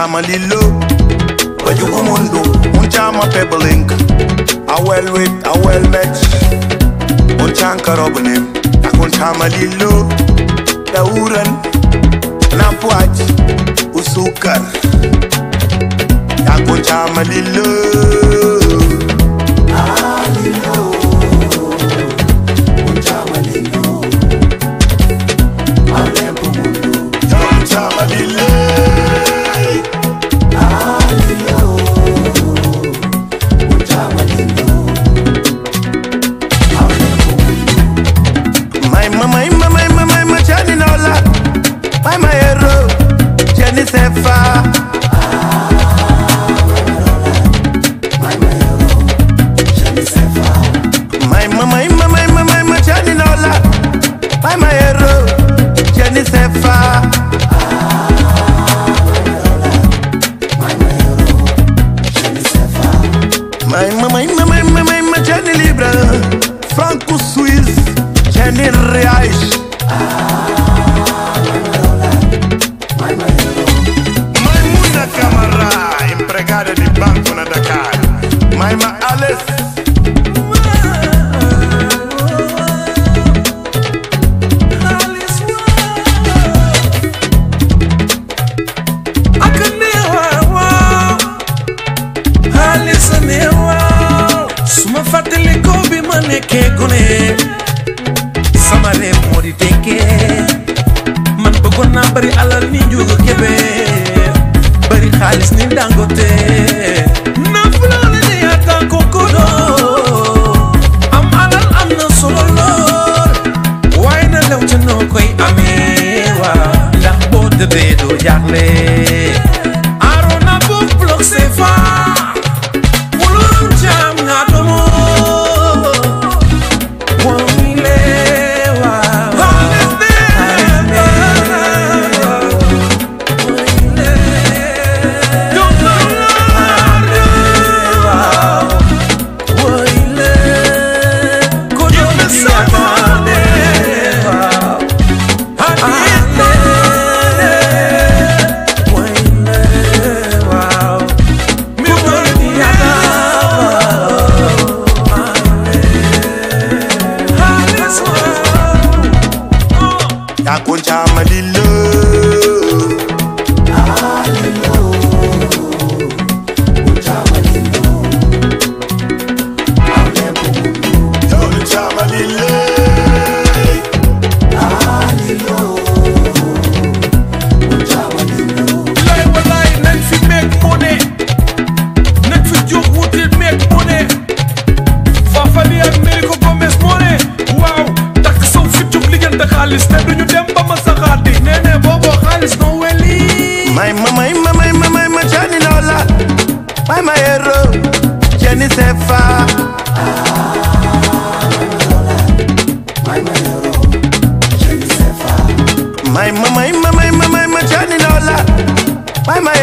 chama lilo Bajugu mundu Un chama pebble ink? A well with a well match Un chanka Sefa. My my my my. My my. My my. Maimuna दिल को भी मन के गुने समरे मोरी टेके मन बगुना बरी अलर नी जुग के बे बरी खालिस नी डांगोते ना फुलान ने आता कोकोडो am alal am na solo lor way na lew ci no koy amé wa ndax bo de do jaxlé My my hero, Jenny Sefa. My mama, my mama, my mama, my mama, Jenny Nola. My my